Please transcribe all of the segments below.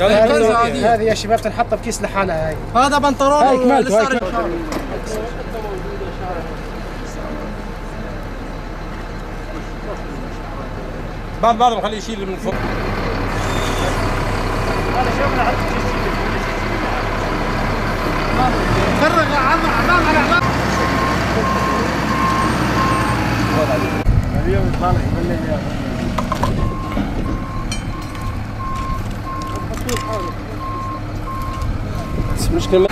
هذه هذه يا شباب تنحط بكيس لحالها هاي. هذا بنطلون هاي كمالته، هاي ولسه كمالته. بعض بعضهم خليه يشيل من فوق. فرغ يا عم امام على امام بس مشكلة بعض بعضهم خليه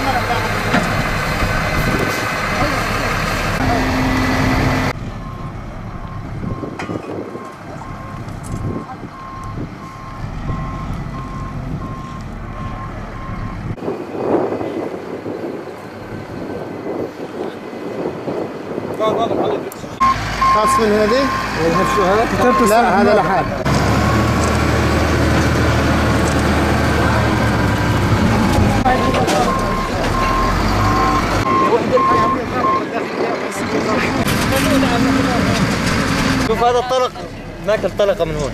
خاص من هذه. شو هذا؟ لا هذا لحال شوف هذا الطلق ماكل طلقة من هون.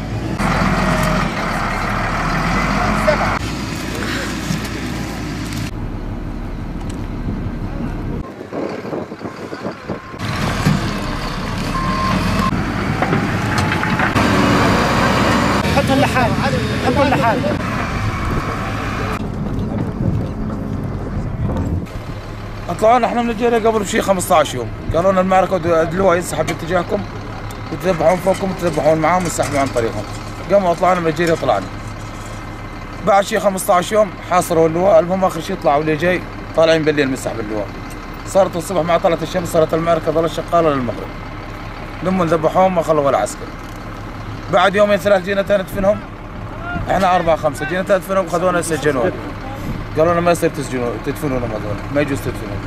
حطهم حطهم إحنا من نيجيريا قبل بشي 15 يوم. قالوا لنا المعركة ودلوها ينسحب باتجاهكم. وتذبحون فوقكم وتذبحون معاهم وينسحبوا عن طريقهم. قاموا طلعنا من نيجيريا طلعنا بعد شي 15 يوم حاصروا اللواء المهم آخر شيء طلعوا اللي جاي طالعين بالليل من سحب اللواء. صارت الصبح مع طلعت الشمس صارت المعركة ظلت شغاله للمغرب لما ذبحوهم ما خلوا ولا عسكر. بعد يومين ثلاث جينا ندفنهم إحنا أربعة خمسة. جينا ندفنهم خذونا سجنونا قالوا لنا ما يصير تسجنوا تدفنونهم هذول. ما يجوز تدفنون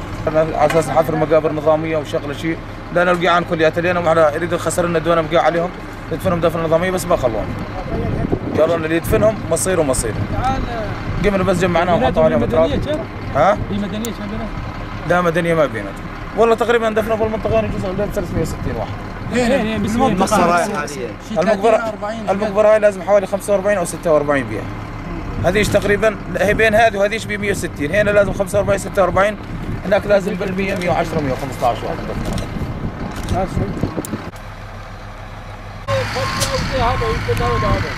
على أساس حفر مقابر نظامية وشغله شيء. لأن القيعان لنا وإحنا يريد الخسر لنا دونا بقاع عليهم ندفنهم دفن نظاميه بس ما خلوهم. قالوا اللي يدفنهم مصير ومصير. قمنا بس جمعناهم حطوا عليهم اتراب ها؟ المدنيه عندنا لا مدنية ما بينت والله تقريبا دفنوا بالمنطقة هنا جزء من 360 واحد. المقبره المقبرة هاي لازم حوالي 45 أو 46 بيها. هذيش تقريبا هي بين هذه وهذيش ب 160 هنا لازم 45 46 هناك لازم بال 100 110 115 واحد. هذا يمكن هذا هذا